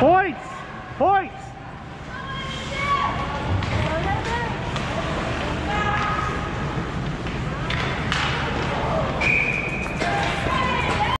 Points!